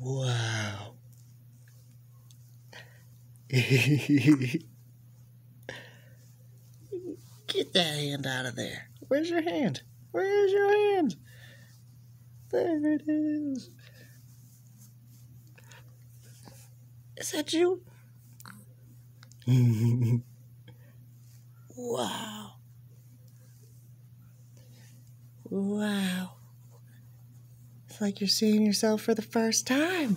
wow. Get that hand out of there. Where's your hand? Where's your hand? There it is. Is that you? wow. Wow. It's like you're seeing yourself for the first time.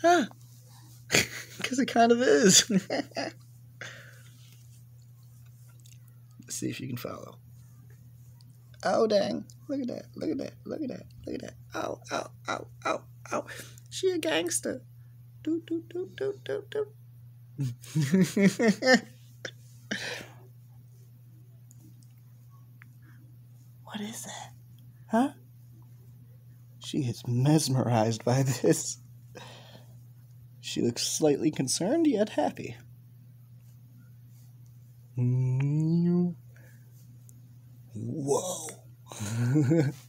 Huh? Because it kind of is. See if you can follow. Oh, dang. Look at that. Look at that. Look at that. Look at that. Oh, oh, oh, oh, oh. She a gangster. Do, do, do, do, do, do. what is that? Huh? She is mesmerized by this. She looks slightly concerned yet happy. Mm-hmm. Whoa.